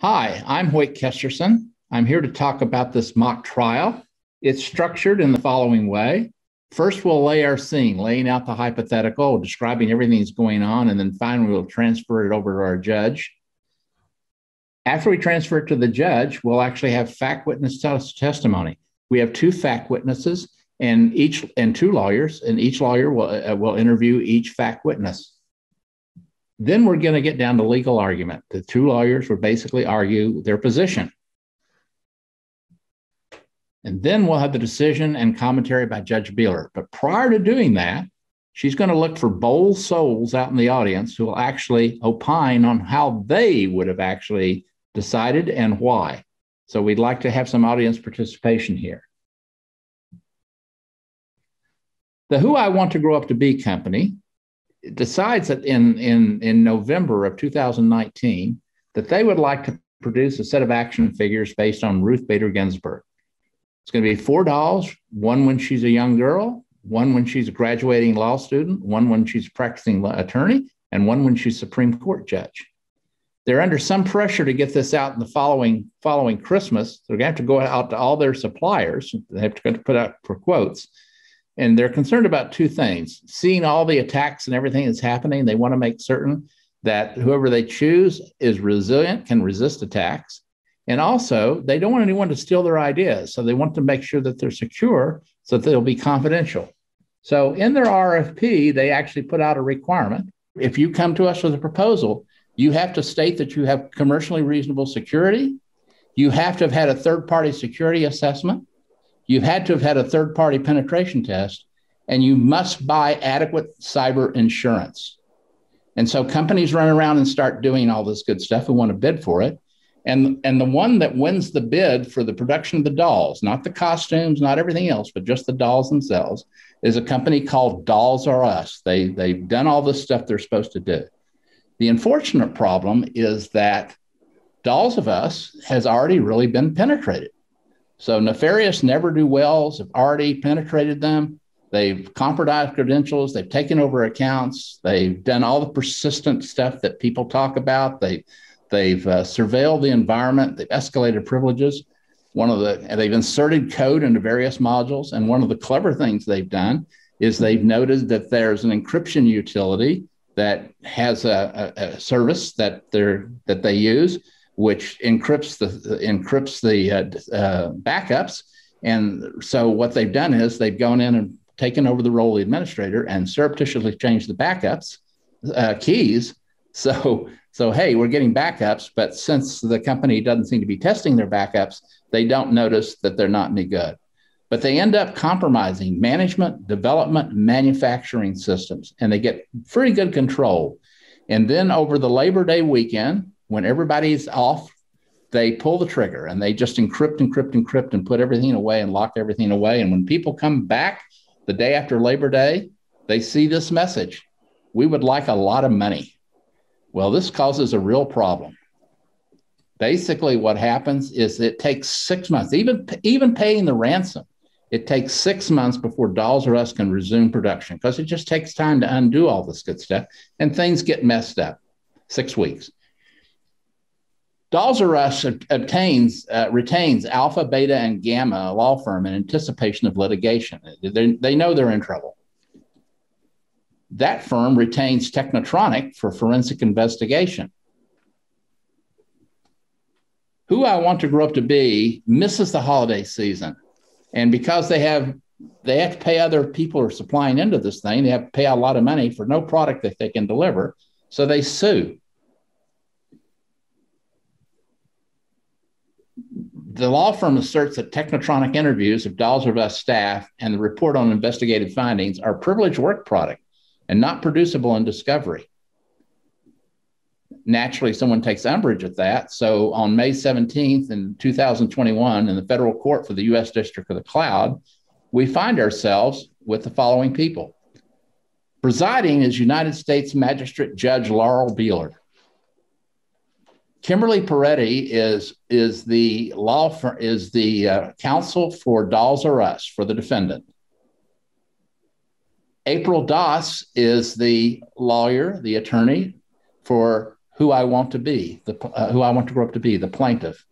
Hi, I'm Hoyt Kesterson. I'm here to talk about this mock trial. It's structured in the following way. First, we'll lay our scene, laying out the hypothetical, describing everything that's going on, and then finally, we'll transfer it over to our judge. After we transfer it to the judge, we'll actually have fact witness testimony. We have two fact witnesses and each and two lawyers, and each lawyer will, uh, will interview each fact witness. Then we're going to get down to legal argument. The two lawyers will basically argue their position. And then we'll have the decision and commentary by Judge Beeler. But prior to doing that, she's going to look for bold souls out in the audience who will actually opine on how they would have actually decided and why. So we'd like to have some audience participation here. The Who I Want to Grow Up to Be company decides that in, in, in November of 2019 that they would like to produce a set of action figures based on Ruth Bader Ginsburg. It's going to be four dolls, one when she's a young girl, one when she's a graduating law student, one when she's a practicing attorney, and one when she's Supreme Court judge. They're under some pressure to get this out in the following following Christmas. They're going to have to go out to all their suppliers. They have to put out for quotes and they're concerned about two things. Seeing all the attacks and everything that's happening they want to make certain that whoever they choose is resilient can resist attacks. And also they don't want anyone to steal their ideas. So they want to make sure that they're secure so that they'll be confidential. So in their rfp they actually put out a requirement. If you come to us with a proposal you have to state that you have commercially reasonable security. You have to have had a third party security assessment You've had to have had a third party penetration test, and you must buy adequate cyber insurance. And so companies run around and start doing all this good stuff and want to bid for it. And, and the one that wins the bid for the production of the dolls, not the costumes, not everything else, but just the dolls themselves, is a company called Dolls R Us. They, they've done all this stuff they're supposed to do. The unfortunate problem is that Dolls R Us has already really been penetrated. So nefarious never do wells have already penetrated them. They've compromised credentials. They've taken over accounts. They've done all the persistent stuff that people talk about. They, they've uh, surveilled the environment. They've escalated privileges. One of the they've inserted code into various modules. And one of the clever things they've done is they've noted that there's an encryption utility that has a, a, a service that they're that they use which encrypts the encrypts the uh, backups. And so what they've done is they've gone in and taken over the role of the administrator and surreptitiously changed the backups uh, keys. So so hey, we're getting backups, but since the company doesn't seem to be testing their backups, they don't notice that they're not any good. But they end up compromising management, development, manufacturing systems, and they get pretty good control. And then over the Labor Day weekend, when everybody's off, they pull the trigger and they just encrypt, encrypt, encrypt, and put everything away and lock everything away. And when people come back the day after Labor Day, they see this message We would like a lot of money. Well, this causes a real problem. Basically, what happens is it takes six months, even, even paying the ransom, it takes six months before Dolls R Us can resume production because it just takes time to undo all this good stuff and things get messed up. Six weeks. Us obtains, uh, retains Alpha, Beta, and Gamma law firm in anticipation of litigation. They, they know they're in trouble. That firm retains Technotronic for forensic investigation. Who I want to grow up to be misses the holiday season. And because they have they have to pay other people who are supplying into this thing, they have to pay a lot of money for no product that they can deliver. So they sue. The law firm asserts that Technotronic interviews of Dolls R Us staff and the report on investigative findings are privileged work product and not producible in discovery. Naturally, someone takes umbrage at that. So on May 17th in 2021, in the federal court for the U.S. District of the Cloud, we find ourselves with the following people. Presiding is United States Magistrate Judge Laurel Beeler. Kimberly Peretti is is the law is the uh, counsel for Dolls R Us for the defendant. April Doss is the lawyer, the attorney for who I want to be, the, uh, who I want to grow up to be, the plaintiff.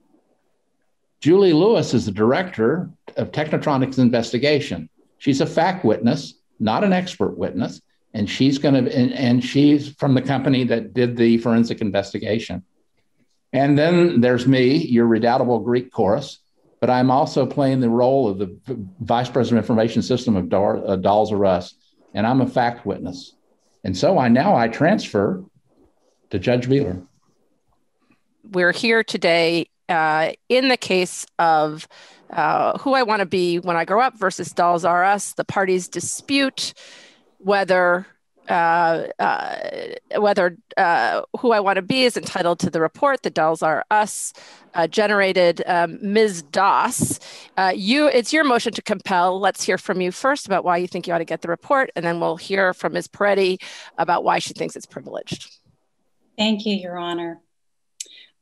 Julie Lewis is the director of Technotronics investigation. She's a fact witness, not an expert witness, and she's going to, and, and she's from the company that did the forensic investigation. And then there's me, your redoubtable Greek chorus, but I'm also playing the role of the vice president of information system of Dar, uh, Dolls R Us, and I'm a fact witness. And so I now I transfer to Judge Beeler. We're here today uh, in the case of uh, who I want to be when I grow up versus Dolls R Us. The parties dispute whether uh, uh, whether uh, who I want to be is entitled to the report. The Dolls R Us. Uh, generated um, Ms. Doss. Uh, you, it's your motion to compel. Let's hear from you first about why you think you ought to get the report, and then we'll hear from Ms. Peretti about why she thinks it's privileged. Thank you, Your Honor.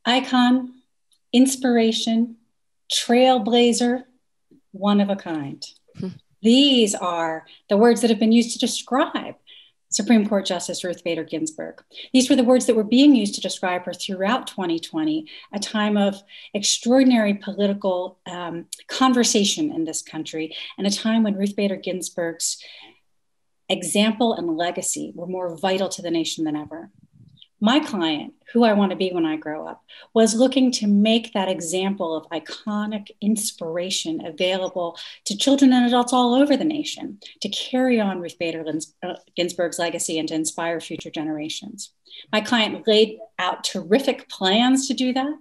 Icon, inspiration, trailblazer, one of a kind. Hmm. These are the words that have been used to describe Supreme Court Justice Ruth Bader Ginsburg. These were the words that were being used to describe her throughout 2020, a time of extraordinary political um, conversation in this country, and a time when Ruth Bader Ginsburg's example and legacy were more vital to the nation than ever my client, who I want to be when I grow up, was looking to make that example of iconic inspiration available to children and adults all over the nation to carry on Ruth Bader uh, Ginsburg's legacy and to inspire future generations. My client laid out terrific plans to do that,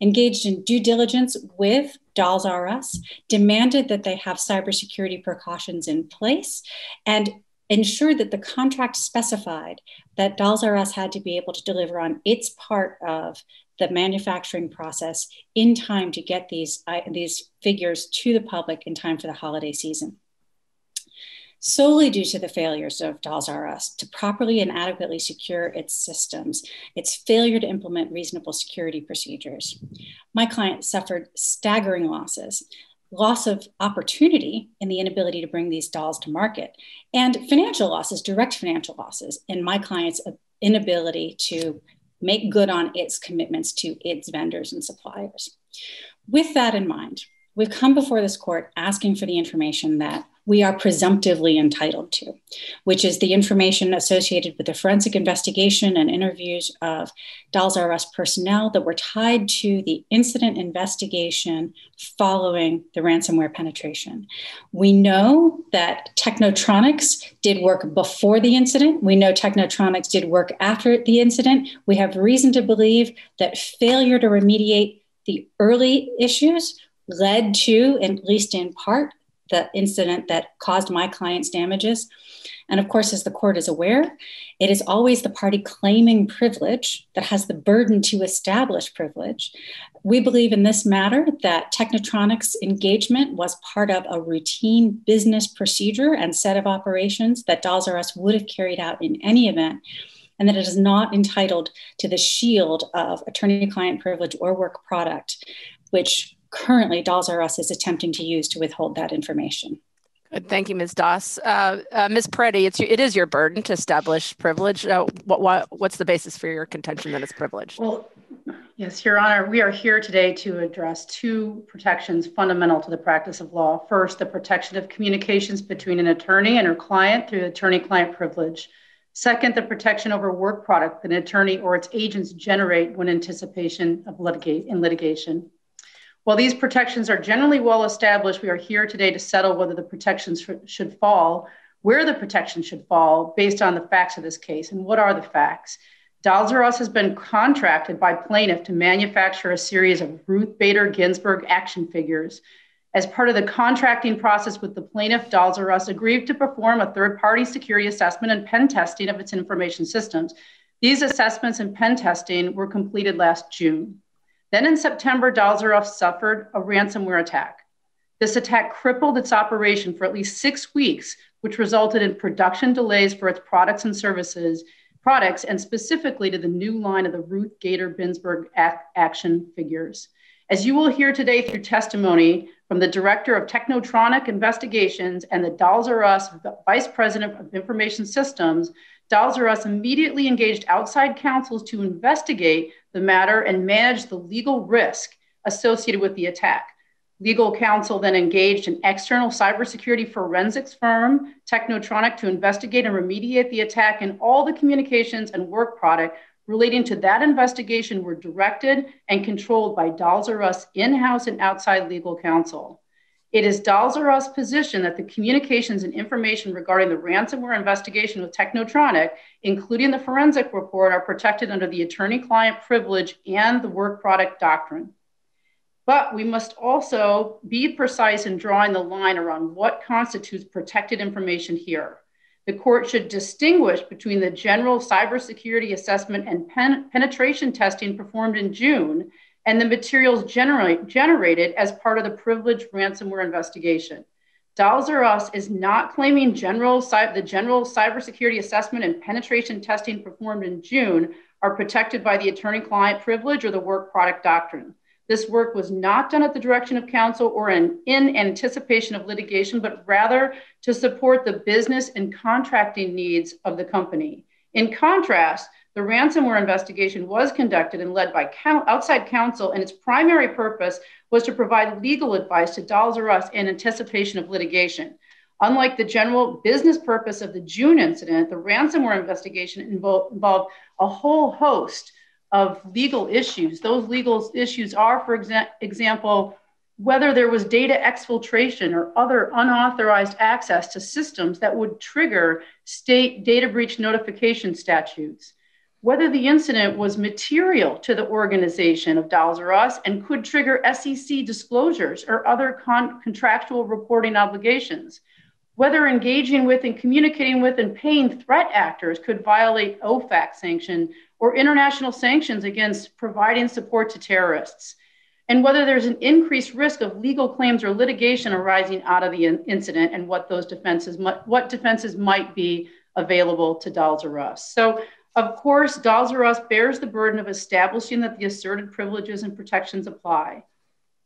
engaged in due diligence with Dolls R Us, demanded that they have cybersecurity precautions in place, and ensured that the contract specified that Dolls R Us had to be able to deliver on its part of the manufacturing process in time to get these, uh, these figures to the public in time for the holiday season. Solely due to the failures of Dolls R Us to properly and adequately secure its systems, its failure to implement reasonable security procedures, my client suffered staggering losses loss of opportunity in the inability to bring these dolls to market, and financial losses, direct financial losses, in my client's inability to make good on its commitments to its vendors and suppliers. With that in mind, we've come before this court asking for the information that we are presumptively entitled to, which is the information associated with the forensic investigation and interviews of Dolls R Us personnel that were tied to the incident investigation following the ransomware penetration. We know that Technotronics did work before the incident. We know Technotronics did work after the incident. We have reason to believe that failure to remediate the early issues led to, at least in part, the incident that caused my client's damages. And of course, as the court is aware, it is always the party claiming privilege that has the burden to establish privilege. We believe in this matter that Technotronics engagement was part of a routine business procedure and set of operations that Dolls R Us would have carried out in any event, and that it is not entitled to the shield of attorney client privilege or work product, which currently Dolls R Us is attempting to use to withhold that information. Good. Thank you, Ms. Doss. Uh, uh, Ms. Peretti, it's, it is your burden to establish privilege. Uh, what, what, what's the basis for your contention that it's privileged? Well, yes, Your Honor, we are here today to address two protections fundamental to the practice of law. First, the protection of communications between an attorney and her client through attorney-client privilege. Second, the protection over work product that an attorney or its agents generate when anticipation of litigate in litigation. While these protections are generally well established, we are here today to settle whether the protections should fall, where the protections should fall based on the facts of this case. And what are the facts? Dolls R Us has been contracted by plaintiff to manufacture a series of Ruth Bader Ginsburg action figures. As part of the contracting process with the plaintiff, Dolls R Us agreed to perform a third party security assessment and pen testing of its information systems. These assessments and pen testing were completed last June. Then in September, Dolls suffered a ransomware attack. This attack crippled its operation for at least six weeks, which resulted in production delays for its products and services, products, and specifically to the new line of the Ruth Bader Ginsburg action figures. As you will hear today through testimony from the Director of Technotronic Investigations and the Dolls Vice President of Information Systems, Dolls immediately engaged outside counsels to investigate the matter and manage the legal risk associated with the attack. Legal counsel then engaged an external cybersecurity forensics firm, Technotronic, to investigate and remediate the attack, and all the communications and work product relating to that investigation were directed and controlled by Dolls Us in house and outside legal counsel. It is Dolls position that the communications and information regarding the ransomware investigation with Technotronic, including the forensic report, are protected under the attorney client privilege and the work product doctrine. But we must also be precise in drawing the line around what constitutes protected information here. The court should distinguish between the general cybersecurity assessment and pen- penetration testing performed in June and the materials generate, generated as part of the privileged ransomware investigation. Dolls R Us is not claiming general the general cybersecurity assessment and penetration testing performed in June are protected by the attorney-client privilege or the work product doctrine. This work was not done at the direction of counsel or in, in anticipation of litigation, but rather to support the business and contracting needs of the company. In contrast, the ransomware investigation was conducted and led by outside counsel, and its primary purpose was to provide legal advice to Dolls R Us in anticipation of litigation. Unlike the general business purpose of the June incident, the ransomware investigation involved a whole host of legal issues. Those legal issues are, for exa- example, whether there was data exfiltration or other unauthorized access to systems that would trigger state data breach notification statutes, whether the incident was material to the organization of Dolls R Us and could trigger SEC disclosures or other con- contractual reporting obligations, whether engaging with and communicating with and paying threat actors could violate OFAC sanction or international sanctions against providing support to terrorists, and whether there's an increased risk of legal claims or litigation arising out of the in- incident and what those defenses what defenses might be available to Dolls R Us. So of course, Dolls R Us bears the burden of establishing that the asserted privileges and protections apply.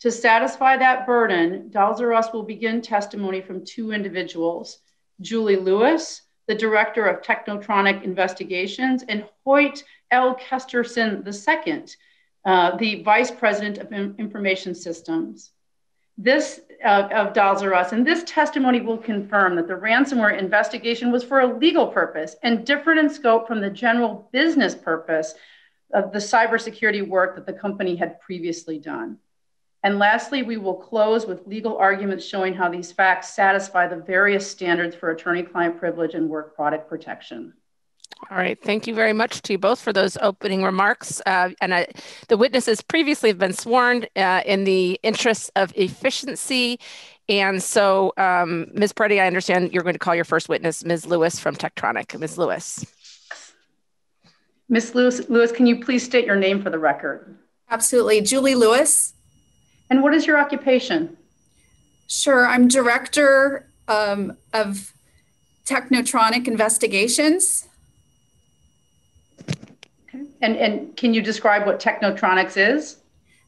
To satisfy that burden, Dolls R Us will begin testimony from two individuals, Julie Lewis, the Director of Technotronic Investigations, and Hoyt L. Kesterson II, uh, the Vice President of Information Systems. This uh, of Dolls R and this testimony will confirm that the ransomware investigation was for a legal purpose and different in scope from the general business purpose of the cybersecurity work that the company had previously done. And lastly, we will close with legal arguments showing how these facts satisfy the various standards for attorney client privilege and work product protection. All right. Thank you very much to you both for those opening remarks. Uh, and I, the witnesses previously have been sworn uh, in the interests of efficiency. And so, um, Ms. Peretti, I understand you're going to call your first witness, Ms. Lewis from Technotronic. Ms. Lewis. Ms. Lewis, Lewis, can you please state your name for the record? Absolutely. Julie Lewis. And what is your occupation? Sure. I'm director um, of Technotronic Investigations. And, and can you describe what Technotronics is?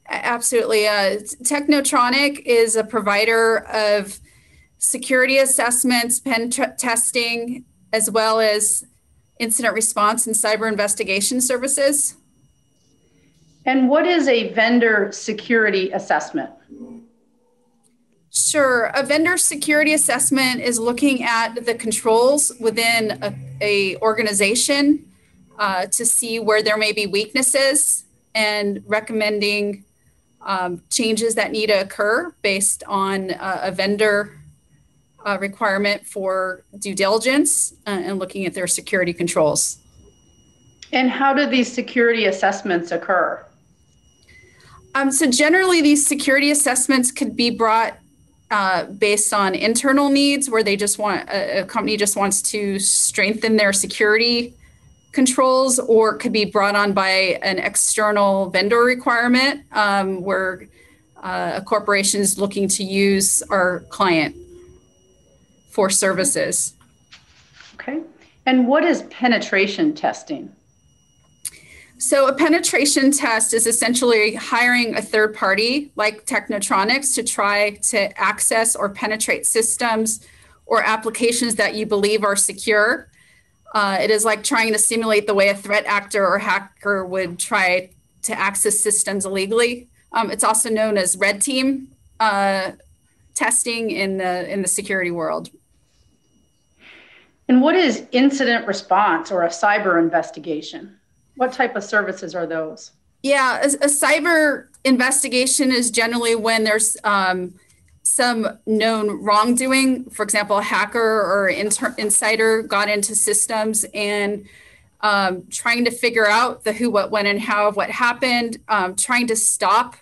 Absolutely. Uh, Technotronic is a provider of security assessments, pen t- testing, as well as incident response and cyber investigation services. And what is a vendor security assessment? Sure. A vendor security assessment is looking at the controls within a, a organization uh, to see where there may be weaknesses and recommending um, changes that need to occur based on uh, a vendor uh, requirement for due diligence uh, and looking at their security controls. And how do these security assessments occur? Um, so generally, these security assessments could be brought uh, based on internal needs, where they just want a, a company just wants to strengthen their security controls or could be brought on by an external vendor requirement um, where uh, a corporation is looking to use our client for services. Okay. And what is penetration testing? So, a penetration test is essentially hiring a third party like Technotronics to try to access or penetrate systems or applications that you believe are secure Uh, it is like trying to simulate the way a threat actor or hacker would try to access systems illegally. Um, it's also known as red team uh, testing in the in the security world. And what is incident response or a cyber investigation? What type of services are those? Yeah, a, a cyber investigation is generally when there's um, some known wrongdoing. For example, a hacker or inter- insider got into systems and um, trying to figure out the who, what, when, and how of what happened, um, trying to stop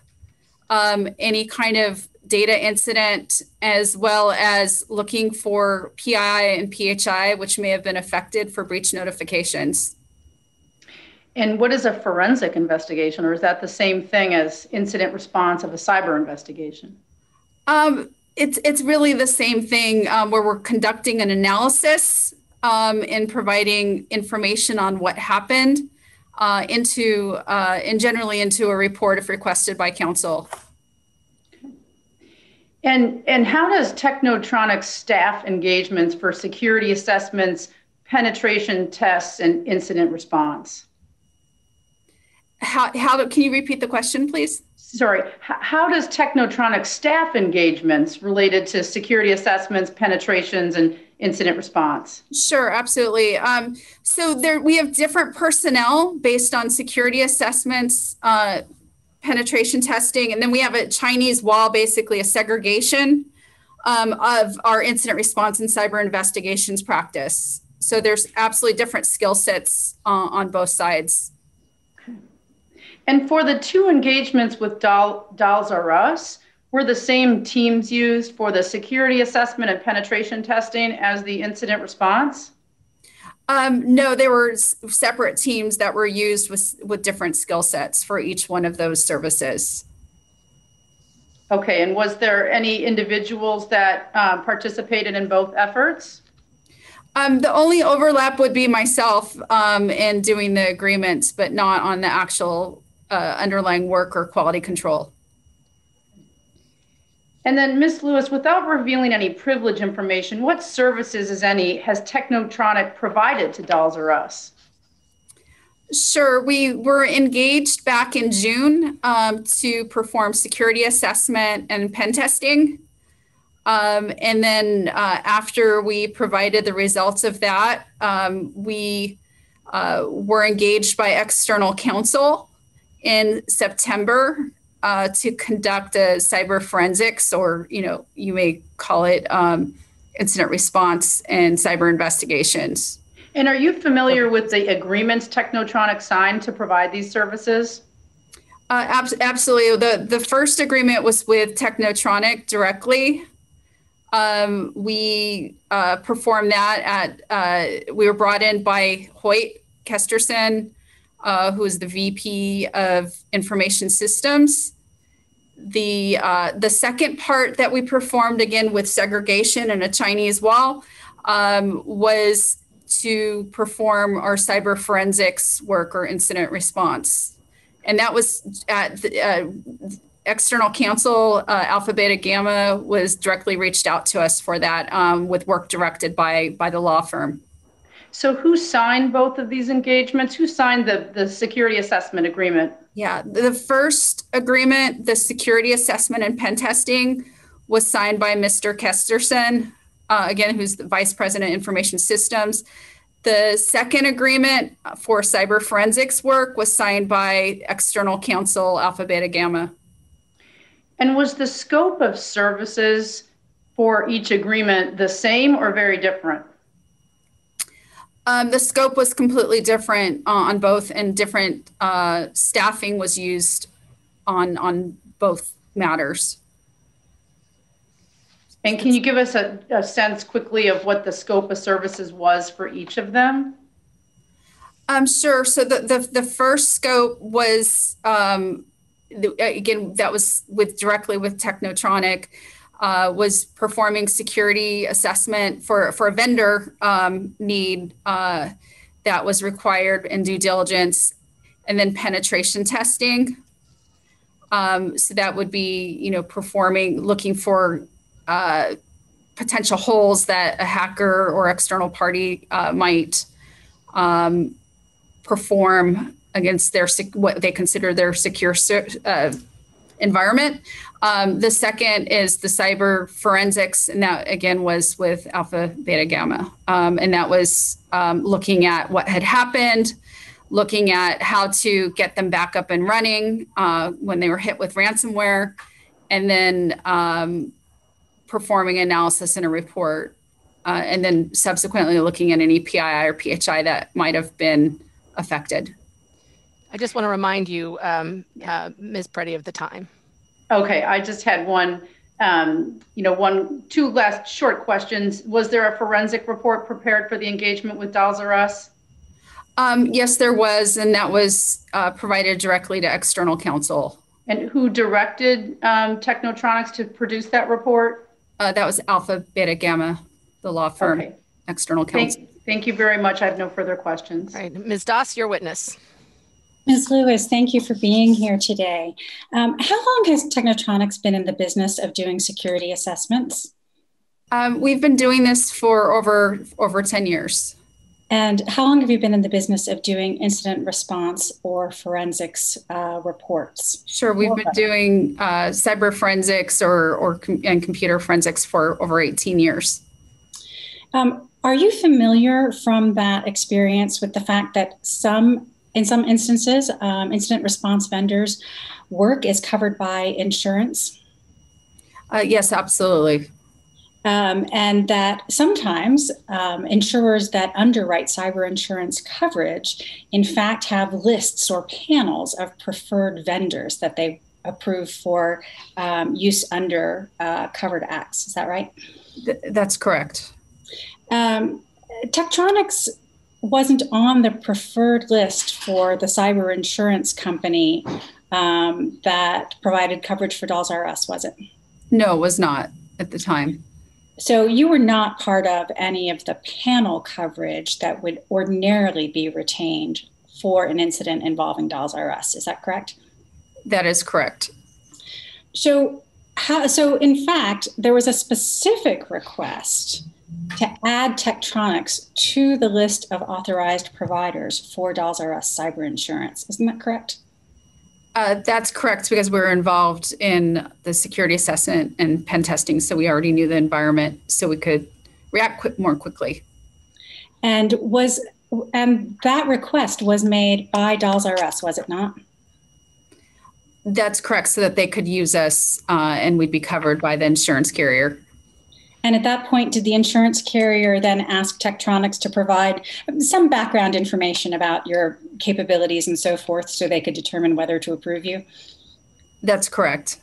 um, any kind of data incident, as well as looking for PI and PHI, which may have been affected for breach notifications. And what is a forensic investigation, or is that the same thing as incident response of a cyber investigation? Um, it's it's really the same thing um, where we're conducting an analysis um, and providing information on what happened uh, into uh, and generally into a report if requested by counsel. And and how does Technotronic staff engagements for security assessments, penetration tests, and incident response? How how can you repeat the question, please? Sorry, how does Technotronic staff engagements related to security assessments, penetrations, and incident response? Sure, absolutely. Um, so there, we have different personnel based on security assessments, uh, penetration testing, and then we have a Chinese wall, basically a segregation um, of our incident response and cyber investigations practice. So there's absolutely different skill sets uh, on both sides. And for the two engagements with Doll, Dolls R Us, were the same teams used for the security assessment and penetration testing as the incident response? Um, no, there were separate teams that were used with, with different skill sets for each one of those services. Okay, and was there any individuals that uh, participated in both efforts? Um, the only overlap would be myself um, in doing the agreements, but not on the actual uh, underlying work or quality control. And then, Ms. Lewis, without revealing any privilege information, what services, as any, has Technotronic provided to Dolls R Us? Sure. We were engaged back in June um, to perform security assessment and pen testing. Um, and then, uh, after we provided the results of that, um, we uh, were engaged by external counsel in September uh, to conduct a cyber forensics, or you know, you may call it um, incident response and cyber investigations. And are you familiar with the agreements Technotronic signed to provide these services? Uh, ab- absolutely. The the first agreement was with Technotronic directly. Um, we uh, performed that at. Uh, we were brought in by Hoyt Kesterson uh, who is the VP of Information Systems. The uh, the second part that we performed again with segregation and a Chinese wall um, was to perform our cyber forensics work or incident response, and that was at the, uh, external counsel uh, Alpha Beta Gamma was directly reached out to us for that um, with work directed by by the law firm. So who signed both of these engagements? Who signed the, the security assessment agreement? Yeah, the first agreement, the security assessment and pen testing, was signed by Mr. Kesterson, uh, again, who's the Vice President Information Systems. The second agreement for cyber forensics work was signed by external counsel Alpha Beta Gamma. And was the scope of services for each agreement the same or very different? Um, the scope was completely different uh, on both, and different uh, staffing was used on on both matters. And can you give us a, a sense quickly of what the scope of services was for each of them? Um, sure. So the, the, the first scope was, um, the, again, that was with directly with Technotronic uh, was performing security assessment for, for a vendor um, need uh, that was required in due diligence, and then penetration testing. Um, so that would be, you know, performing, looking for uh, potential holes that a hacker or external party uh, might um, perform against their what they consider their secure uh, environment. Um, the second is the cyber forensics, and that again was with Alpha Beta Gamma, um, and that was um, looking at what had happened, looking at how to get them back up and running uh, when they were hit with ransomware, and then um, performing analysis in a report, uh, and then subsequently looking at any PII or PHI that might have been affected. I just want to remind you, um, uh, Ms. Peretti, of the time. Okay, I just had one, um, you know, one, two last short questions. Was there a forensic report prepared for the engagement with Dolls R Us? Um, yes, there was, and that was uh, provided directly to external counsel. And who directed um, Technotronics to produce that report? Uh, that was Alpha Beta Gamma, the law firm, okay. external counsel. Thank, thank you very much. I have no further questions. All right, Ms. Doss, your witness. Ms. Lewis, thank you for being here today. Um, how long has Technotronics been in the business of doing security assessments? Um, we've been doing this for over over 10 years. And how long have you been in the business of doing incident response or forensics uh, reports? Sure, we've been doing uh, cyber forensics or, or com- and computer forensics for over 18 years. Um, are you familiar from that experience with the fact that some in some instances, um, incident response vendors' work is covered by insurance. Uh, yes, absolutely. Um, and that sometimes um, insurers that underwrite cyber insurance coverage, in fact, have lists or panels of preferred vendors that they approve for um, use under uh, covered acts. Is that right? Th- that's correct. Um, Techtronics wasn't on the preferred list for the cyber insurance company um, that provided coverage for Dolls R Us, was it? No, it was not at the time. So you were not part of any of the panel coverage that would ordinarily be retained for an incident involving Dolls R Us. Is that correct? That is correct. So, how, so in fact, there was a specific request to add Techtronics to the list of authorized providers for Dolls R Us cyber insurance. Isn't that correct? Uh, that's correct because we were involved in the security assessment and pen testing, so we already knew the environment, so we could react quick, more quickly. And was and that request was made by Dolls R Us, was it not? That's correct, so that they could use us uh, and we'd be covered by the insurance carrier. And at that point, did the insurance carrier then ask Techtronics to provide some background information about your capabilities and so forth so they could determine whether to approve you? That's correct.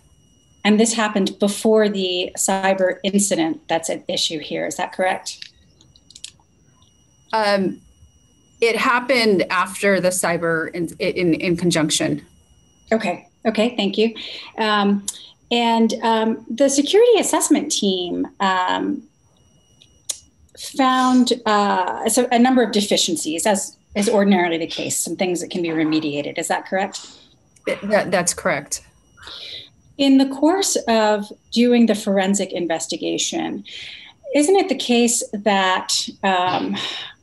And this happened before the cyber incident that's at issue here. Is that correct? Um, it happened after the cyber in, in, in conjunction. Okay. Okay. Thank you. Um, and um, the security assessment team um, found uh, so a number of deficiencies, as is ordinarily the case, some things that can be remediated. Is that correct? That, that's correct. In the course of doing the forensic investigation, isn't it the case that um,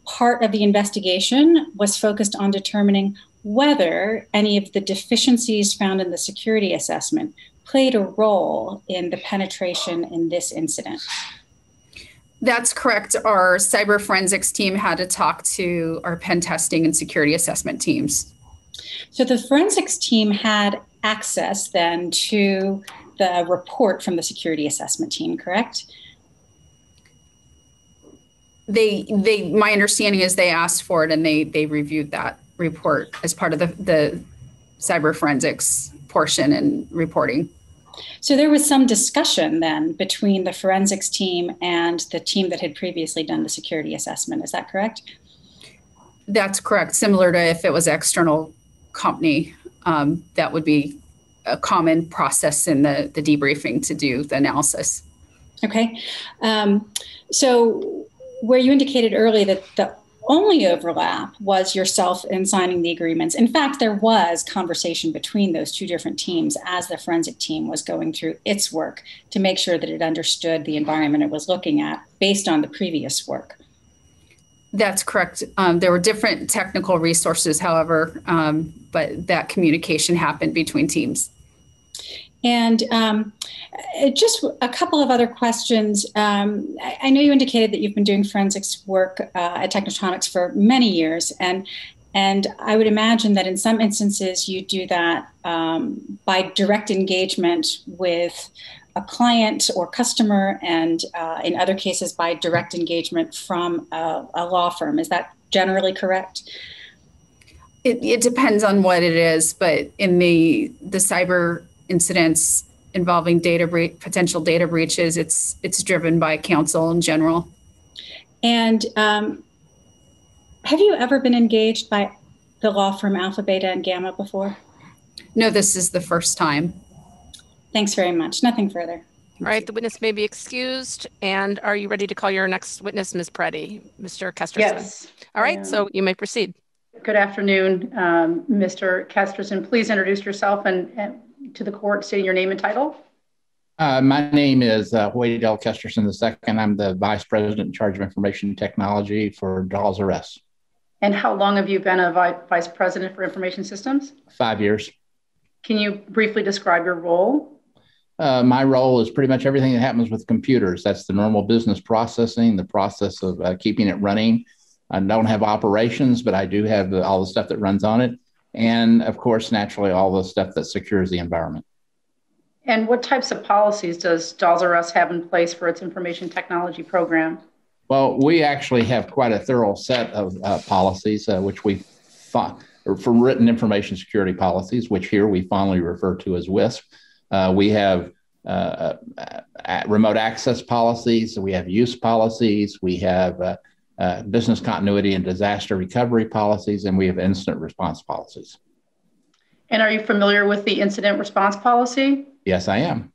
part of the investigation was focused on determining whether any of the deficiencies found in the security assessment played a role in the penetration in this incident. That's correct. Our cyber forensics team had to talk to our pen testing and security assessment teams. So the forensics team had access then to the report from the security assessment team, correct? They they my understanding is they asked for it and they they reviewed that report as part of the the cyber forensics portion and reporting. So there was some discussion then between the forensics team and the team that had previously done the security assessment. Is that correct? That's correct. Similar to if it was external company, um, that would be a common process in the, the debriefing to do the analysis. Okay. Um, so where you indicated early that the only overlap was yourself in signing the agreements. In fact, there was conversation between those two different teams as the forensic team was going through its work to make sure that it understood the environment it was looking at based on the previous work. That's correct. Um, there were different technical resources, however, um, but that communication happened between teams. And um, uh, just a couple of other questions. Um, I, know you indicated that you've been doing forensics work uh, at Technotronics for many years, and and I would imagine that in some instances you do that um, by direct engagement with a client or customer, and uh, in other cases by direct engagement from a, a law firm. Is that generally correct? It, it, depends on what it is, but in the the cyber incidents involving data bre- potential data breaches, it's it's driven by counsel in general. And um, have you ever been engaged by the law firm Alpha, Beta, and Gamma before? No, this is the first time. Thanks very much. Nothing further. All right, the witness may be excused. And are you ready to call your next witness, Ms. Peretti, Mr. Kesterson? Yes. All right, so you may proceed. Good afternoon, um, Mr. Kesterson. Please introduce yourself and, and to the court, stating your name and title. Uh, my name is uh, Hoyt L. Kesterson II. I'm the Vice President in charge of Information Technology for Dolls R Us. And how long have you been a vi- Vice President for Information Systems? Five years. Can you briefly describe your role? Uh, my role is pretty much everything that happens with computers. That's the normal business processing, the process of uh, keeping it running. I don't have operations, but I do have the, all the stuff that runs on it and of course, naturally, all the stuff that secures the environment. And what types of policies does Dolls R Us have in place for its information technology program? Well, we actually have quite a thorough set of uh, policies, uh, which we for written information security policies, which here we fondly refer to as WISP. Uh, we have uh, uh, remote access policies, we have use policies, we have uh, business continuity and disaster recovery policies, and we have incident response policies. And are you familiar with the incident response policy? Yes, I am.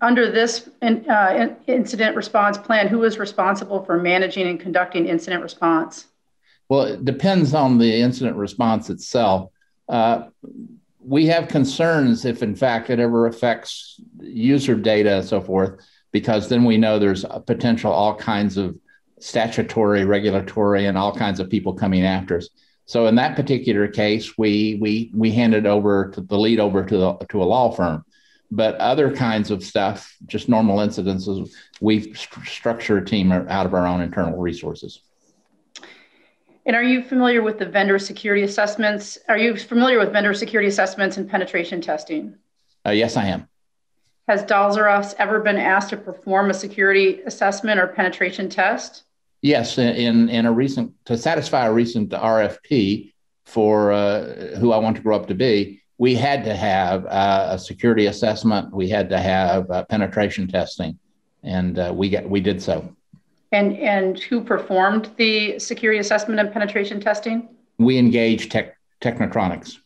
Under this in, uh, incident response plan, who is responsible for managing and conducting incident response? Well, it depends on the incident response itself. Uh, we have concerns if, in fact, it ever affects user data and so forth, because then we know there's potential all kinds of statutory, regulatory, and all kinds of people coming after us. So in that particular case, we we we handed over to the lead over to the to a law firm. But other kinds of stuff, just normal incidences, we st- structure a team out of our own internal resources. And are you familiar with the vendor security assessments? Are you familiar with vendor security assessments and penetration testing? Uh, yes, I am. Has Dolls ever been asked to perform a security assessment or penetration test? Yes, in in a recent to satisfy a recent RFP for uh, who I want to grow up to be, we had to have uh, a security assessment. We had to have uh, penetration testing, and uh, we got we did so. And and who performed the security assessment and penetration testing? We engaged tech, Technotronics.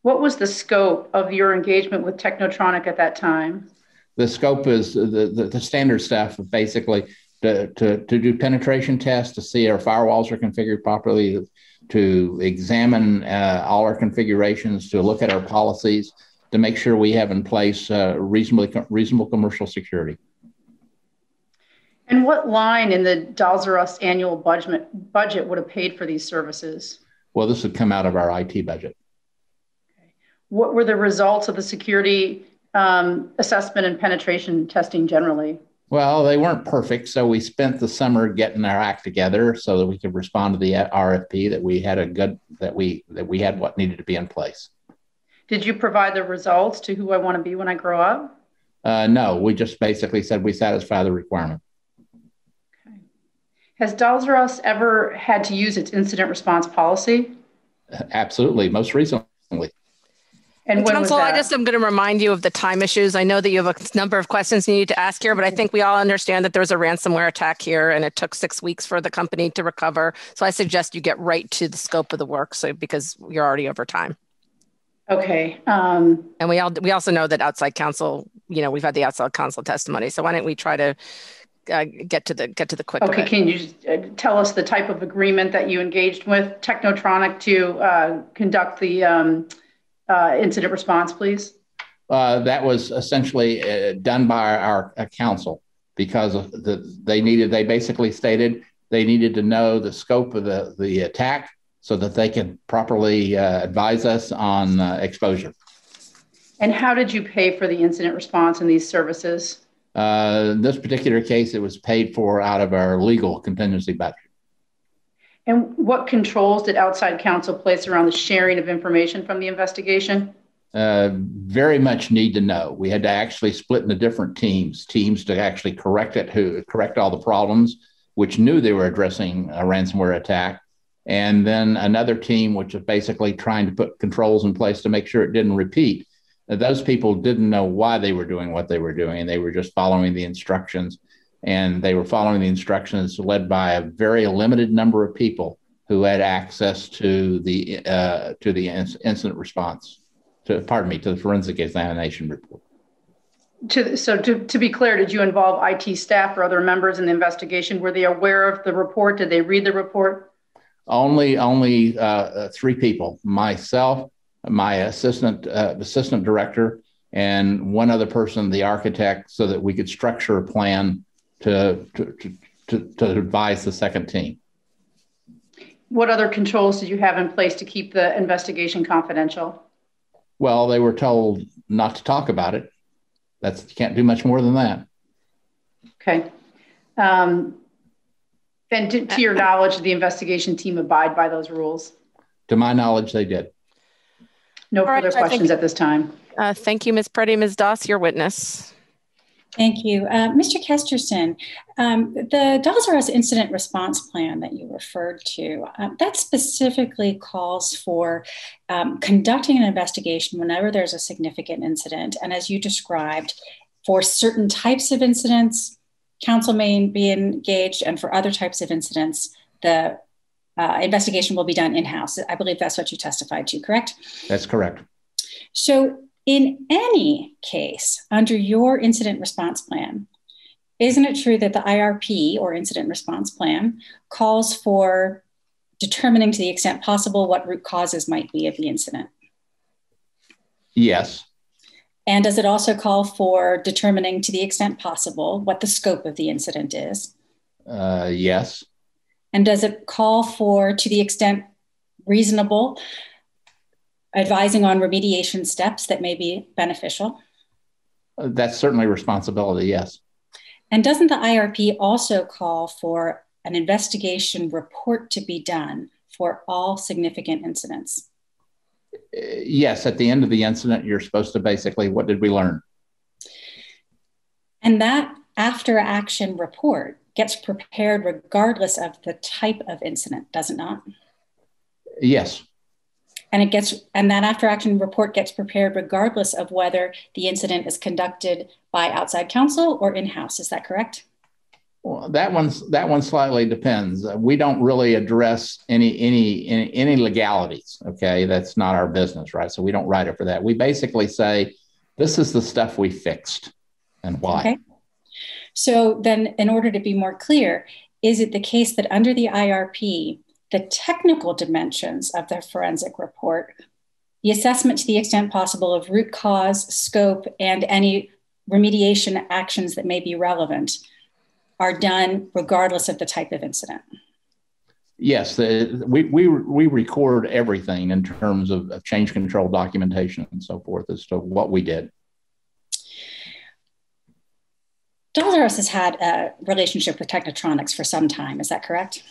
What was the scope of your engagement with Technotronic at that time? The scope is the, the, the standard stuff, basically to, to, to do penetration tests to see our firewalls are configured properly, to examine uh, all our configurations, to look at our policies, to make sure we have in place uh, reasonably reasonable commercial security. And what line in the Dolls R Us annual budget budget would have paid for these services? Well, this would come out of our IT budget. Okay. What were the results of the security um, assessment and penetration testing generally? Well, they weren't perfect, so we spent the summer getting our act together so that we could respond to the RFP. That we had a good that we that we had what needed to be in place. Did you provide the results to who I want to be when I grow up? Uh, no, we just basically said we satisfy the requirement. Okay. Has Us ever had to use its incident response policy? Absolutely, most recently. And Counsel, I just am going to remind you of the time issues. I know that you have a number of questions you need to ask here, but I think we all understand that there was a ransomware attack here and it took six weeks for the company to recover. So I suggest you get right to the scope of the work so because you're already over time. Okay. Um, and we all we also know that outside counsel, you know, we've had the outside counsel testimony. So why don't we try to uh, get to the get to the quick. Okay, can you uh, tell us the type of agreement that you engaged with Technotronic to uh, conduct the um, uh, incident response, please? Uh, that was essentially uh, done by our, our counsel because the, they needed, they basically stated They needed to know the scope of the, the attack so that they could properly uh, advise us on uh, exposure. And how did you pay for the incident response and these services? Uh, in this particular case, it was paid for out of our legal contingency budget. And what controls did outside counsel place around the sharing of information from the investigation? Uh, very much need to know. We had to actually split into different teams, teams to actually correct it, who correct all the problems, which knew they were addressing a ransomware attack, and then another team which was basically trying to put controls in place to make sure it didn't repeat. Those people didn't know why they were doing what they were doing. And they were just following the instructions, and they were following the instructions led by a very limited number of people who had access to the uh, to the incident response. To pardon me, to the forensic examination report. To, so to, to be clear, did you involve IT staff or other members in the investigation? Were they aware of the report? Did they read the report? Only only uh, three people: myself, my assistant uh, assistant director, and one other person, the architect, so that we could structure a plan to to, to, to advise the second team. What other controls did you have in place to keep the investigation confidential? Well, they were told not to talk about it. That's you can't do much more than that. Okay. Um, and to, to your knowledge, the investigation team abide by those rules? To my knowledge, they did. No All further right, questions think, at this time. Uh, thank you, Ms. Peretti. Ms. Doss, your witness. Thank you. Uh, Mr. Kesterson, um, the Us incident response plan that you referred to, uh, that specifically calls for um, conducting an investigation whenever there's a significant incident. And as you described, for certain types of incidents, counsel may be engaged, and for other types of incidents, the uh, investigation will be done in house. I believe that's what you testified to, correct? That's correct. So, in any case, under your incident response plan, isn't it true that the IRP or incident response plan calls for determining to the extent possible what root causes might be of the incident? Yes. And does it also call for determining to the extent possible what the scope of the incident is? Uh, yes. And does it call for, to the extent reasonable, advising on remediation steps that may be beneficial? Uh, that's certainly responsibility, yes. And doesn't the IRP also call for an investigation report to be done for all significant incidents? yes, at the end of the incident, you're supposed to basically, what did we learn? And that after action report gets prepared regardless of the type of incident, does it not? Yes. And it gets and that after action report gets prepared regardless of whether the incident is conducted by outside counsel or in-house. Is that correct? Well, that one's that one slightly depends. Uh, we don't really address any, any any any legalities. Okay, that's not our business, right? So we don't write it for that. We basically say this is the stuff we fixed and why. Okay. So then, in order to be more clear, is it the case that under the IRP, the technical dimensions of the forensic report, the assessment to the extent possible of root cause, scope, and any remediation actions that may be relevant are done regardless of the type of incident. Yes, the, we, we, we record everything in terms of, of change control documentation and so forth as to what we did. Dolls has had a relationship with Technotronics for some time. Is that correct?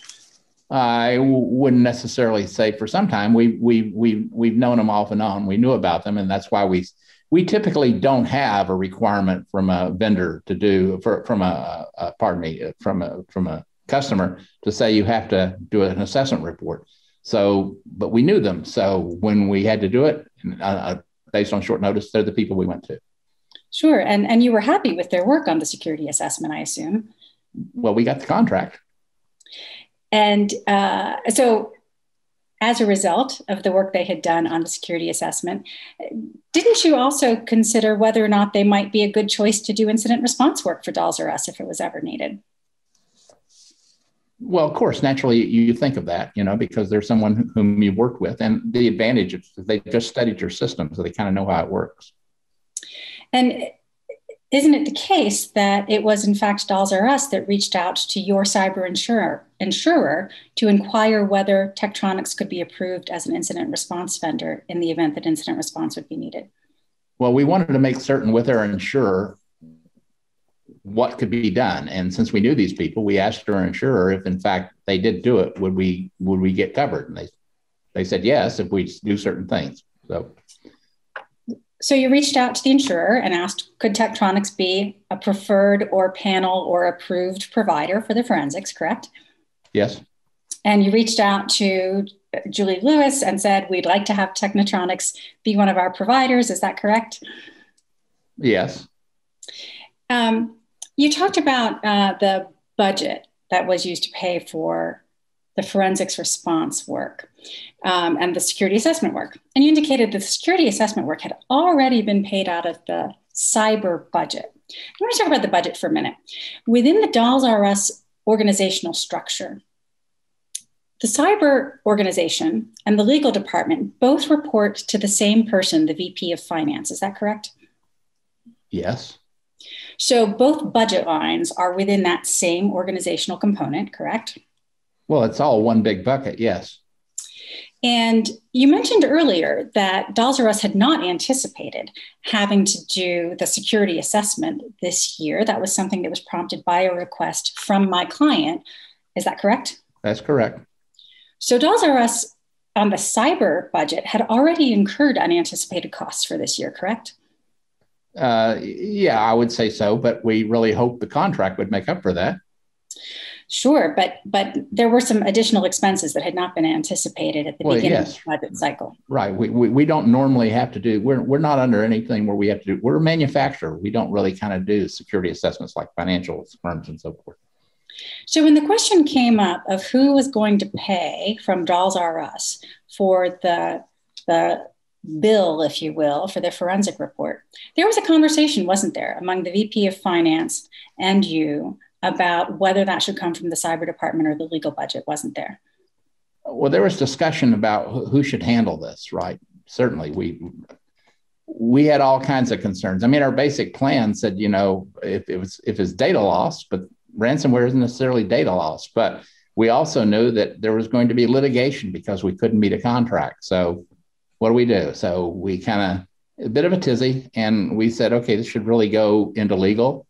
I wouldn't necessarily say for some time. We we we we've known them off and on. We knew about them, and that's why we we typically don't have a requirement from a vendor to do for, from a, a pardon me from a from a customer to say you have to do an assessment report. So, but we knew them. So when we had to do it, uh, uh, based on short notice, they're the people we went to. Sure, and and you were happy with their work on the security assessment, I assume. Well, we got the contract. And uh, so as a result of the work they had done on the security assessment. Didn't you also consider whether or not they might be a good choice to do incident response work for Dolls R Us if it was ever needed? Well, of course, naturally you think of that, you know, because there's someone whom you worked with, and the advantage is they just studied your system, so they kind of know how it works. And isn't it the case that it was in fact Dolls R Us that reached out to your cyber insurer, insurer to inquire whether Technotronics could be approved as an incident response vendor in the event that incident response would be needed? Well, we wanted to make certain with our insurer what could be done. And since we knew these people, we asked our insurer if in fact they did do it, would we would we get covered? And they they said yes if we do certain things. So so you reached out to the insurer and asked, could Technotronics be a preferred or panel or approved provider for the forensics, correct? Yes. And you reached out to Julie Lewis and said, we'd like to have Technotronics be one of our providers. Is that correct? Yes. Um, you talked about uh, the budget that was used to pay for the forensics response work um, and the security assessment work. And you indicated the security assessment work had already been paid out of the cyber budget. I want to talk about the budget for a minute. Within the Dolls R Us organizational structure, the cyber organization and the legal department both report to the same person, the VP of Finance. Is that correct? Yes. So both budget lines are within that same organizational component, correct? Well, it's all one big bucket, yes. And you mentioned earlier that Dolls R Us had not anticipated having to do the security assessment this year. That was something that was prompted by a request from my client. Is that correct? That's correct. So Dolls R Us on the cyber budget had already incurred unanticipated costs for this year, correct? Uh, yeah, I would say so, but we really hoped the contract would make up for that. Sure, but but there were some additional expenses that had not been anticipated at the well, beginning yes. of the budget cycle. Right. We, we, we don't normally have to do. We're we're not under anything where we have to do. We're a manufacturer. We don't really kind of do security assessments like financial firms and so forth. So when the question came up of who was going to pay from Dolls R Us for the the bill, if you will, for the forensic report, there was a conversation, wasn't there, among the VP of Finance and you about whether that should come from the cyber department or the legal budget, wasn't there? Well, there was discussion about who should handle this, right? Certainly, we we had all kinds of concerns. I mean, our basic plan said, you know, if it was if it's data loss, but ransomware isn't necessarily data loss, but we also knew that there was going to be litigation because we couldn't meet a contract. So, what do we do? So we kind of a bit of a tizzy, and we said, okay, this should really go into legal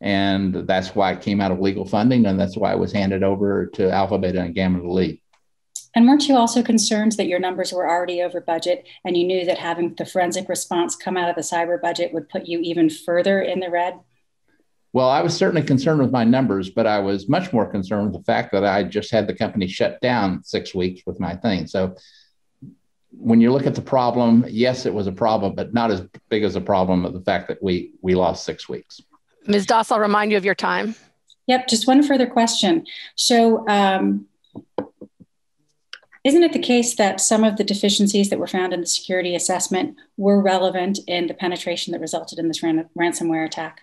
and that's why it came out of legal funding, and that's why it was handed over to Alpha, Beta, and Gamma to lead. And weren't you also concerned that your numbers were already over budget, and you knew that having the forensic response come out of the cyber budget would put you even further in the red? Well, I was certainly concerned with my numbers, but I was much more concerned with the fact that I just had the company shut down six weeks with my thing. So when you look at the problem, yes, it was a problem, but not as big as a problem of the fact that we we lost six weeks. Ms. Doss, I'll remind you of your time. Yep, just one further question. So, um, isn't it the case that some of the deficiencies that were found in the security assessment were relevant in the penetration that resulted in this ran- ransomware attack?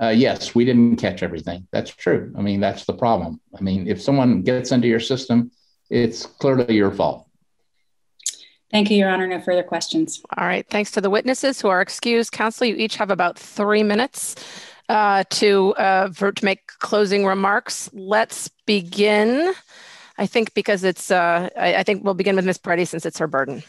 Uh, yes, we didn't catch everything. That's true. I mean, that's the problem. I mean, if someone gets into your system, it's clearly your fault. Thank you, Your Honor. No further questions. All right. Thanks to the witnesses who are excused. Counsel, you each have about three minutes uh, to, uh, for, to make closing remarks. Let's begin. I think because it's, uh, I, I think we'll begin with Ms. Peretti since it's her burden.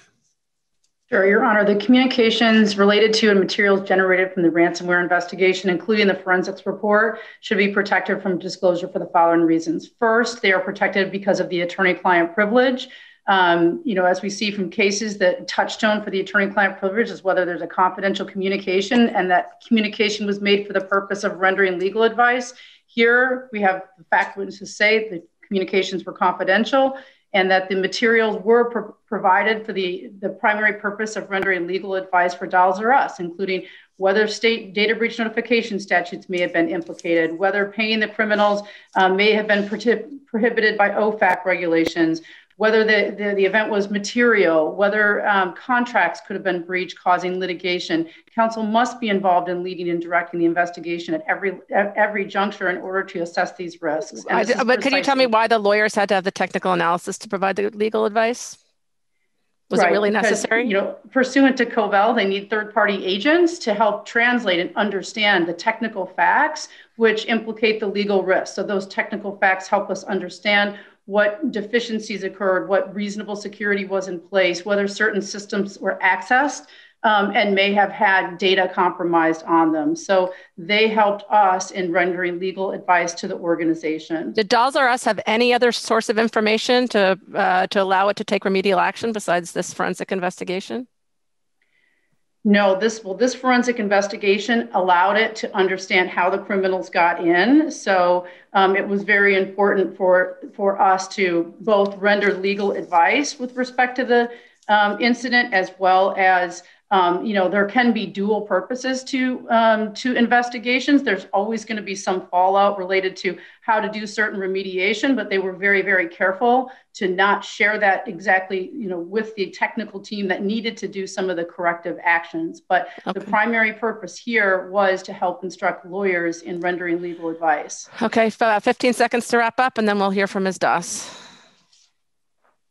Sure, Your Honor. The communications related to and materials generated from the ransomware investigation, including the forensics report, should be protected from disclosure for the following reasons. First, they are protected because of the attorney client privilege. Um, you know, as we see from cases, that touchstone for the attorney-client privilege is whether there's a confidential communication and that communication was made for the purpose of rendering legal advice. Here, we have the fact witnesses say the communications were confidential and that the materials were pro- provided for the, the primary purpose of rendering legal advice for Dolls R Us, including whether state data breach notification statutes may have been implicated, whether paying the criminals um, may have been pro- prohibited by OFAC regulations, whether the, the, the, event was material, whether um, contracts could have been breached causing litigation. Counsel must be involved in leading and directing the investigation at every at every juncture in order to assess these risks. I, but can you tell me why the lawyers had to have the technical analysis to provide the legal advice? Was right, it really because, necessary? You know, pursuant to Kovel, they need third-party agents to help translate and understand the technical facts which implicate the legal risk. So those technical facts help us understand what deficiencies occurred, what reasonable security was in place, whether certain systems were accessed um, and may have had data compromised on them. So they helped us in rendering legal advice to the organization. Did Dolls R Us have any other source of information to uh, to allow it to take remedial action besides this forensic investigation? No, this well, this forensic investigation allowed it to understand how the criminals got in. So um, it was very important for for us to both render legal advice with respect to the um, incident as well as um, you know, there can be dual purposes to um, to investigations. There's always going to be some fallout related to how to do certain remediation, but they were very, very careful to not share that exactly, you know, with the technical team that needed to do some of the corrective actions. But okay. the primary purpose here was to help instruct lawyers in rendering legal advice. Okay, 15 seconds to wrap up, and then we'll hear from Ms. Doss.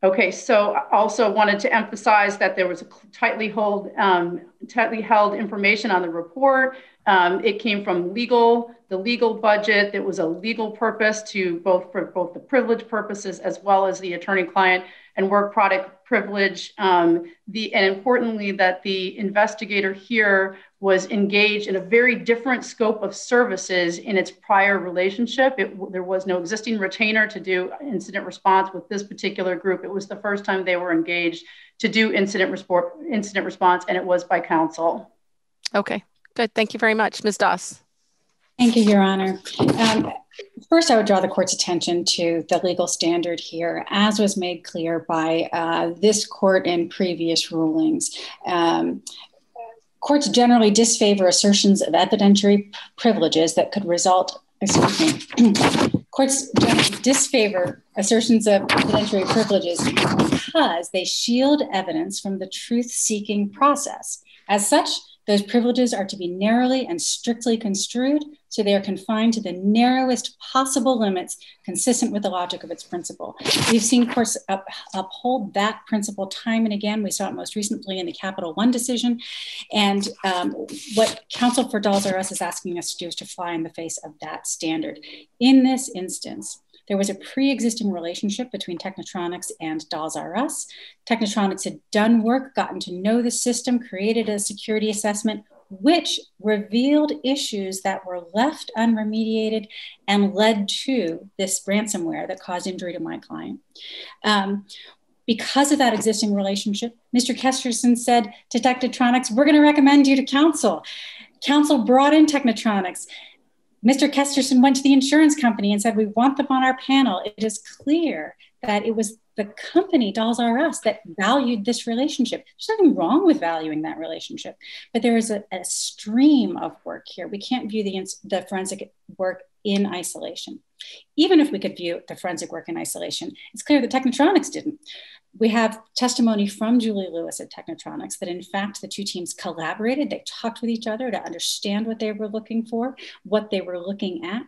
Okay, so I also wanted to emphasize that there was a tightly hold, um, tightly held information on the report. Um, it came from legal, the legal budget. It was a legal purpose to both for both the privilege purposes as well as the attorney-client and work product privilege. Um, the and importantly, that the investigator here was engaged in a very different scope of services in its prior relationship. It, there was no existing retainer to do incident response with this particular group. It was the first time they were engaged to do incident, respo- incident response, and it was by counsel. Okay, good. Thank you very much, Ms. Doss. Thank you, Your Honor. Um, first, I would draw the court's attention to the legal standard here, as was made clear by uh, this court in previous rulings. Um, courts generally disfavor assertions of evidentiary privileges that could result, excuse me, courts generally disfavor assertions of evidentiary privileges because they shield evidence from the truth seeking process. As such, those privileges are to be narrowly and strictly construed, so they are confined to the narrowest possible limits consistent with the logic of its principle. We've seen courts up, uphold that principle time and again. We saw it most recently in the Capital One decision. And um, what Counsel for Dolls R Us is asking us to do is to fly in the face of that standard. In this instance, there was a pre existing relationship between Technotronics and Dolls R Us. Technotronics had done work, gotten to know the system, created a security assessment, which revealed issues that were left unremediated and led to this ransomware that caused injury to my client. Um, because of that existing relationship, Mr. Kesterson said to Technotronics, We're going to recommend you to counsel. Counsel brought in Technotronics. Mr. Kesterson went to the insurance company and said, We want them on our panel. It is clear that it was the company, Dolls R Us, that valued this relationship. There's nothing wrong with valuing that relationship, but there is a, a stream of work here. We can't view the, the forensic work in isolation. Even if we could view the forensic work in isolation, it's clear that Technotronics didn't we have testimony from Julie Lewis at Technotronics that in fact the two teams collaborated. They talked with each other to understand what they were looking for, what they were looking at.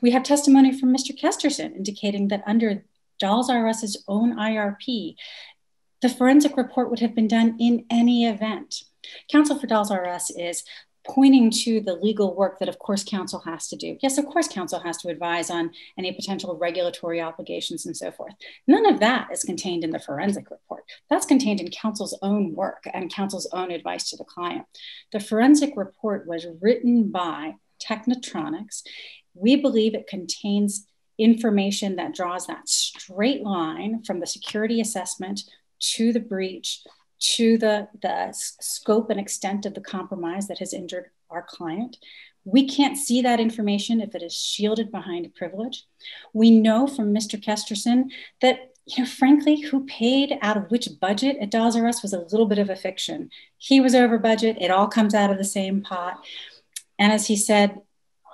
We have testimony from Mr. Kesterson indicating that under Dolls R Us's own IRP, the forensic report would have been done in any event. Counsel for Dolls R Us is pointing to the legal work that, of course, counsel has to do. Yes, of course, counsel has to advise on any potential regulatory obligations and so forth. None of that is contained in the forensic report. That's contained in counsel's own work and counsel's own advice to the client. The forensic report was written by Technotronics. We believe it contains information that draws that straight line from the security assessment to the breach to the, the scope and extent of the compromise that has injured our client. We can't see that information if it is shielded behind privilege. We know from Mr. Kesterson that, you know, frankly, who paid out of which budget at Dolls R Us was a little bit of a fiction. He was over budget. It all comes out of the same pot. And as he said,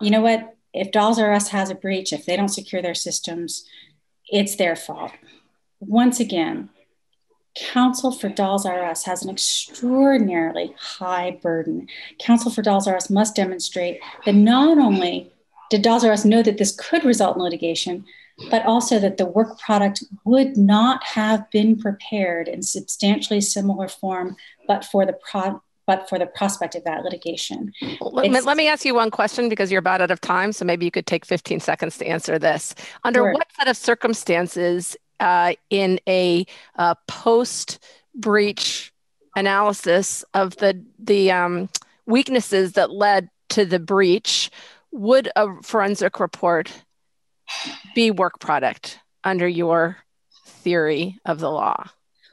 you know what? If Dolls R Us has a breach, if they don't secure their systems, it's their fault. Once again, Counsel for Dolls R Us has an extraordinarily high burden. Counsel for Dolls R Us must demonstrate that not only did Dolls R Us know that this could result in litigation, but also that the work product would not have been prepared in substantially similar form but for the pro- but for the prospect of that litigation. Let me, let me, ask you one question because you're about out of time. So maybe you could take 15 seconds to answer this. Under sure. what set of circumstances uh, in a uh, post breach analysis of the, the um, weaknesses that led to the breach would a forensic report be work product under your theory of the law?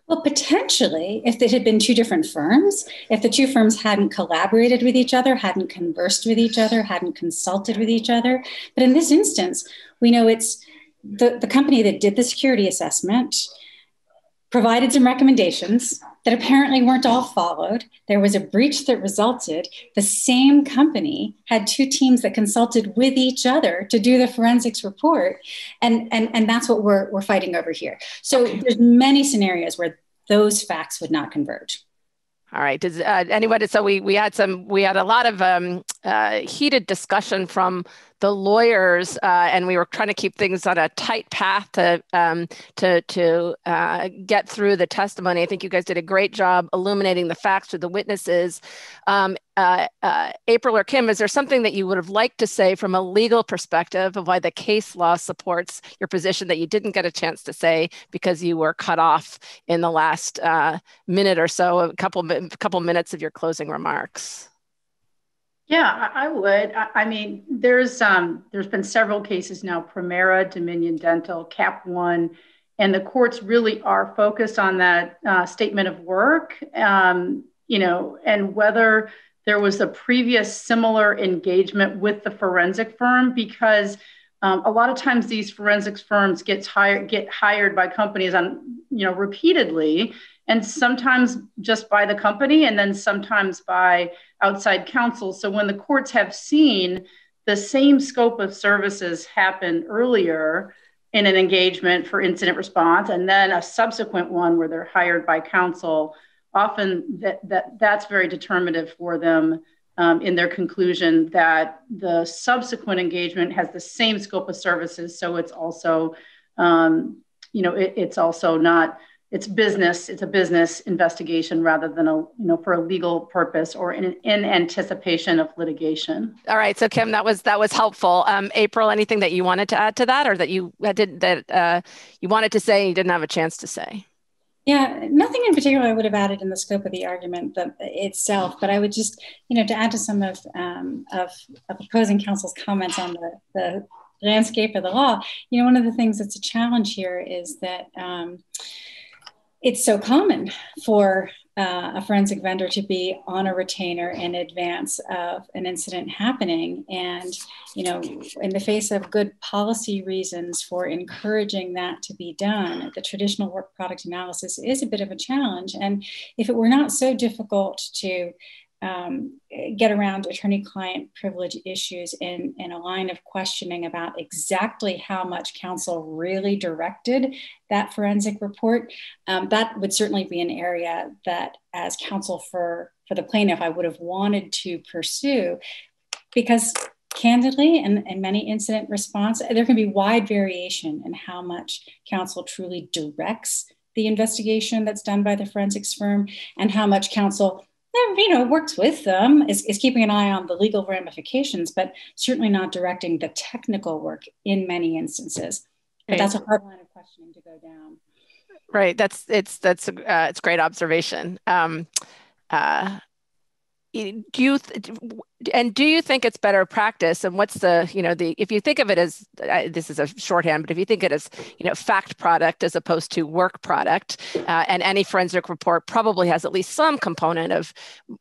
Well, potentially, if it had been two different firms, if the two firms hadn't collaborated with each other, hadn't conversed with each other, hadn't consulted with each other. But in this instance, we know it's the, the company that did the security assessment provided some recommendations that apparently weren't all followed. There was a breach that resulted. The same company had two teams that consulted with each other to do the forensics report. And, and, and that's what we're, we're fighting over here. So there's many scenarios where those facts would not converge. All right. Does uh, anybody? So we we had some. We had a lot of um, uh, heated discussion from the lawyers, uh, and we were trying to keep things on a tight path to um, to to uh, get through the testimony. I think you guys did a great job illuminating the facts to the witnesses. Um, uh, uh, April or Kim, is there something that you would have liked to say from a legal perspective of why the case law supports your position that you didn't get a chance to say because you were cut off in the last uh, minute or so, a couple couple minutes of your closing remarks? Yeah, I would. I mean, there's um, there's been several cases now, Premera, Dominion Dental, Cap One, and the courts really are focused on that uh, statement of work. Um, you know, and whether there was a previous similar engagement with the forensic firm, because um, a lot of times these forensics firms gets hired get hired by companies on you know repeatedly and sometimes just by the company and then sometimes by outside counsel. So when the courts have seen the same scope of services happen earlier in an engagement for incident response and then a subsequent one where they're hired by counsel, often that, that that's very determinative for them um, in their conclusion that the subsequent engagement has the same scope of services. So it's also, um, you know, it, it's also not it's business it's a business investigation rather than a you know for a legal purpose or in, in anticipation of litigation. All right. So kim that was that was helpful. Um, april anything that you wanted to add to that or that you did that uh, you wanted to say you didn't have a chance to say? Yeah, nothing in particular I would have added in the scope of the argument itself, but I would just, you know, to add to some of, um, of, of opposing counsel's comments on the, the landscape of the law, you know, one of the things that's a challenge here is that um, it's so common for uh, a forensic vendor to be on a retainer in advance of an incident happening. And you know in the face of good policy reasons for encouraging that to be done the traditional work product analysis is a bit of a challenge. And if it were not so difficult to um, get around attorney client privilege issues in, in a line of questioning about exactly how much counsel really directed that forensic report. Um, that would certainly be an area that, as counsel for, for the plaintiff, I would have wanted to pursue because candidly in, in many incident response there can be wide variation in how much counsel truly directs the investigation that's done by the forensics firm and how much counsel you know, works with them, is, is keeping an eye on the legal ramifications, but certainly not directing the technical work in many instances. But that's a hard line of questioning to go down. Right. That's it's that's uh, it's great observation. Um, uh, do you th- and do you think it's better practice? And what's the you know the if you think of it as this is a shorthand but if you think it as you know fact product as opposed to work product uh, and any forensic report probably has at least some component of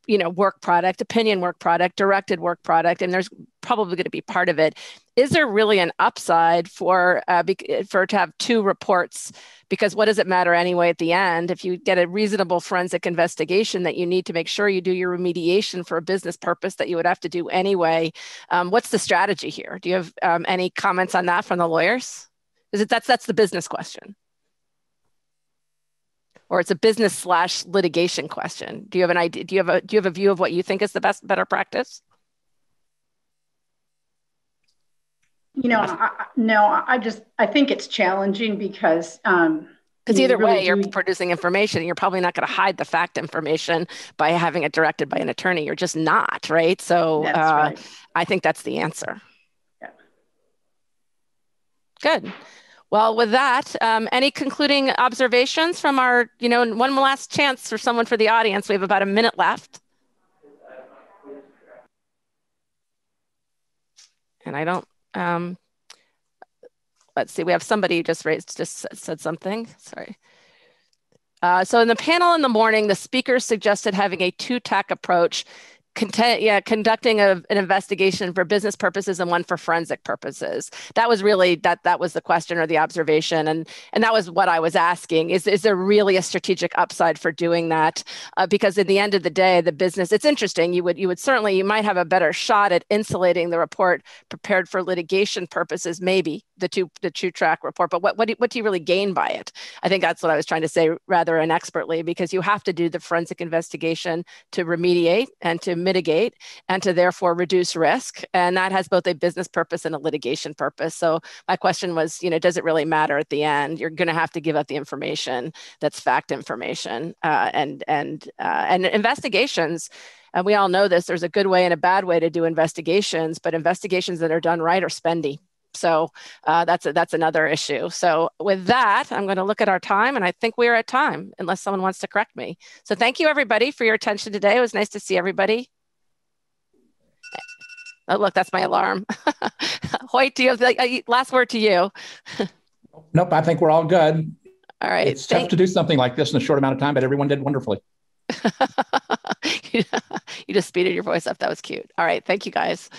you know work product opinion work product directed work product and there's probably going to be part of it is there really an upside for uh, for to have two reports? Because what does it matter anyway at the end? If you get a reasonable forensic investigation that you need to make sure you do your remediation for a business purpose that you would have to do anyway um, what's the strategy here? Do you have um, any comments on that from the lawyers? Is it that's that's the business question. Or it's a business slash litigation question. Do you have an idea do you have a do you have a view of what you think is the best better practice You know, I, no, I just I think it's challenging because um, because either really way, you're producing information. You're probably not going to hide the fact information by having it directed by an attorney. You're just not, right? So uh, right. I think that's the answer. Yeah. Good. Well, with that, um, any concluding observations from our, you know, one last chance for someone for the audience. We have about a minute left. And I don't, um, let's see, we have somebody just raised, just said something, sorry. Uh, so in the panel in the morning, the speakers suggested having a two-tack approach content, yeah, conducting a, an investigation for business purposes and one for forensic purposes. That was really that that was the question or the observation, and and that was what I was asking: is is there really a strategic upside for doing that? Uh, because in the end of the day, the business it's interesting. You would you would certainly you might have a better shot at insulating the report prepared for litigation purposes, maybe the two the two track report. But what what do, what do you really gain by it? I think that's what I was trying to say rather inexpertly, because you have to do the forensic investigation to remediate and to mitigate and to therefore reduce risk. And that has both a business purpose and a litigation purpose. So my question was, you know, does it really matter at the end? You're going to have to give up the information that's fact information uh, and and uh, and investigations. And we all know this. There's a good way and a bad way to do investigations, but investigations that are done right are spendy. So uh, that's a, that's another issue. So with that, I'm going to look at our time, and I think we're at time, unless someone wants to correct me. So thank you everybody for your attention today. It was nice to see everybody. Oh, look, that's my alarm. Hoyt, do you have the uh, last word to you? nope, I think we're all good. All right. It's Thank- tough to do something like this in a short amount of time, but everyone did wonderfully. you just speeded your voice up. That was cute. All right. Thank you, guys.